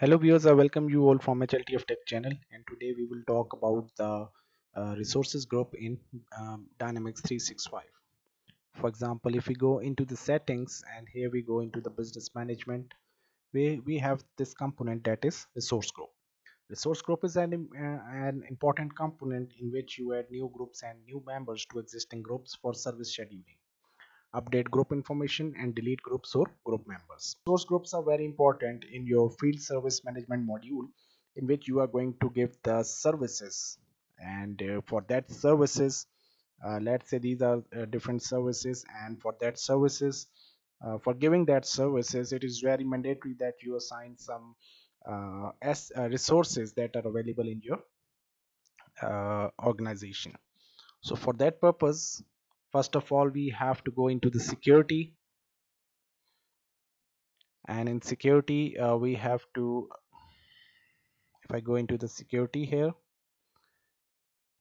Hello viewers, I welcome you all from HLTF Tech channel and today we will talk about the uh, resources group in um, Dynamics 365. For example, if we go into the settings and here we go into the business management, we, we have this component that is resource group. Resource group is an, uh, an important component in which you add new groups and new members to existing groups for service scheduling update group information and delete groups or group members. Source groups are very important in your field service management module in which you are going to give the services and uh, for that services uh, let's say these are uh, different services and for that services uh, for giving that services it is very mandatory that you assign some uh, as uh, resources that are available in your organization so for that purpose first of all we have to go into the security. And in security uh, we have to if I go into the security here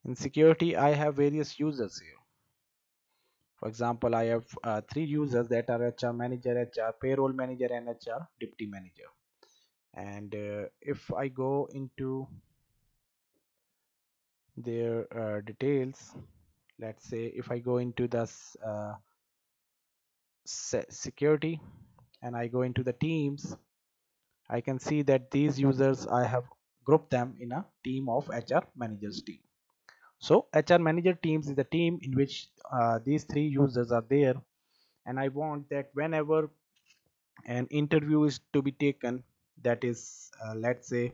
in security I have various users here. For example I have uh, three users that are HR manager HR payroll manager and HR deputy manager. And uh, if I go into their uh, details let's say if I go into the uh, security and I go into the teams I can see that these users I have grouped them in a team of HR managers team. So HR manager teams is the team in which uh, these three users are there. And I want that whenever an interview is to be taken that is uh, let's say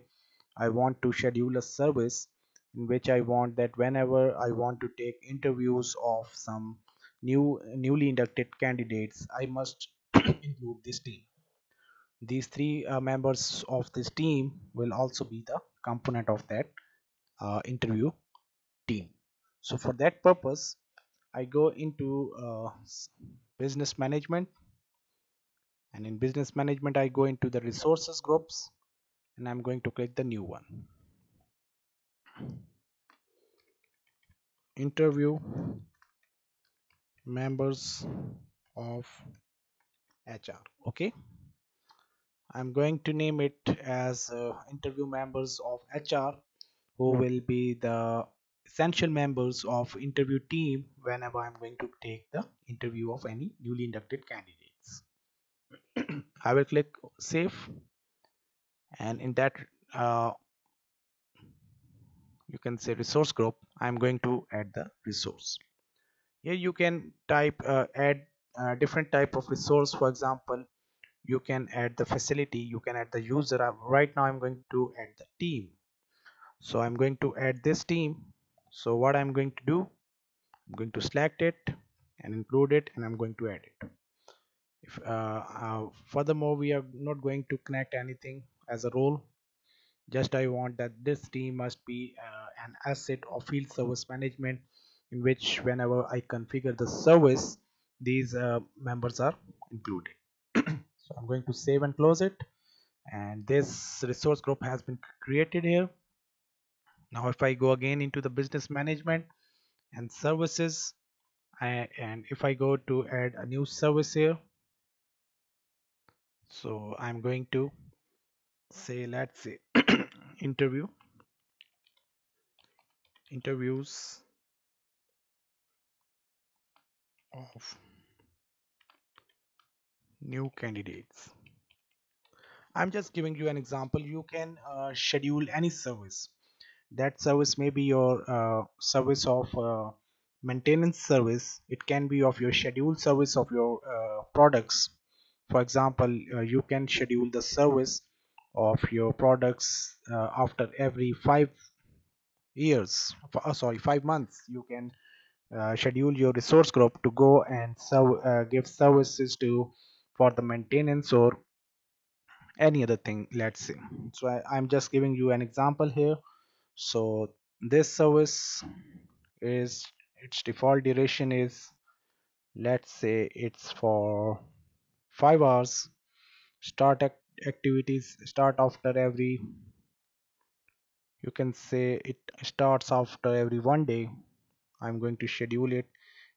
I want to schedule a service in which I want that whenever I want to take interviews of some new newly inducted candidates I must include this team. These three uh, members of this team will also be the component of that uh, interview team. So for that purpose I go into uh, business management. And in business management I go into the resources groups and I'm going to click the new one interview members of HR okay? I'm going to name it as uh, interview members of HR who will be the essential members of interview team whenever I'm going to take the interview of any newly inducted candidates. I will click save and in that uh, you can say resource group I'm going to add the resource. Here you can type uh, add uh, different type of resource. For example you can add the facility you can add the user. Uh, right now I'm going to add the team. So I'm going to add this team. So what I'm going to do? I'm going to select it and include it and I'm going to add it. If uh, uh, furthermore we are not going to connect anything as a role. Just I want that this team must be uh, an asset of field service management in which whenever I configure the service these uh, members are included. So I'm going to save and close it. And this resource group has been created here. Now if I go again into the business management and services I, and if I go to add a new service here so I'm going to say let's say interview interviews. Of new candidates. I'm just giving you an example. You can uh, schedule any service. That service may be your uh, service of uh, maintenance service. It can be of your scheduled service of your uh, products. For example uh, you can schedule the service of your products uh, after every five years uh, sorry five months you can uh, schedule your resource group to go and serve, uh, give services to for the maintenance or any other thing let's say. So I, i'm just giving you an example here. So this service is its default duration is let's say it's for five hours. Start act activities start after every you can say it starts after every one day. I'm going to schedule it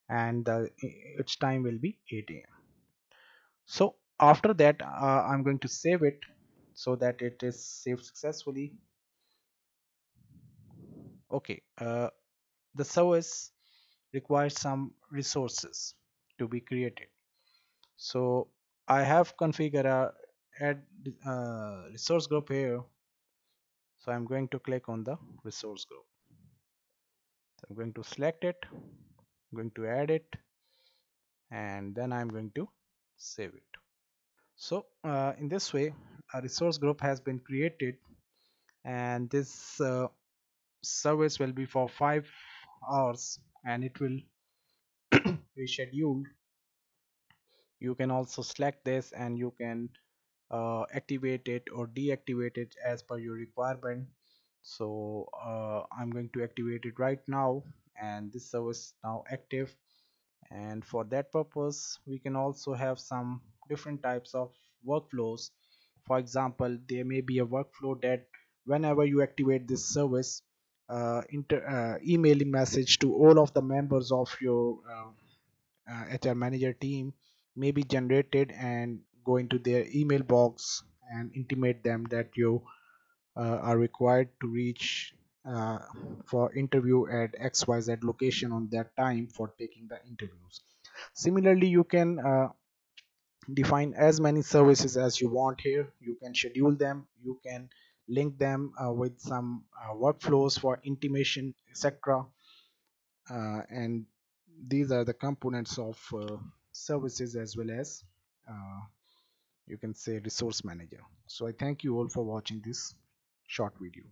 and the, its time will be 8 a.m. so after that uh, I'm going to save it so that it is saved successfully. Okay uh, the service requires some resources to be created. So I have configured a add uh, resource group here so I'm going to click on the resource group. So I'm going to select it I'm going to add it and then I'm going to save it. So uh, in this way a resource group has been created and this uh, service will be for five hours and it will be scheduled. You can also select this and you can uh, activate it or deactivate it as per your requirement. So uh, I'm going to activate it right now and this service now active. And for that purpose we can also have some different types of workflows. For example there may be a workflow that whenever you activate this service uh, inter, uh, emailing message to all of the members of your uh, HR uh, manager team may be generated and go into their email box and intimate them that you uh, are required to reach uh, for interview at xyz location on that time for taking the interviews. Similarly you can uh, define as many services as you want here. You can schedule them. You can link them uh, with some uh, workflows for intimation etc uh, and these are the components of services as well as you can say resource manager. So i thank you all for watching this short video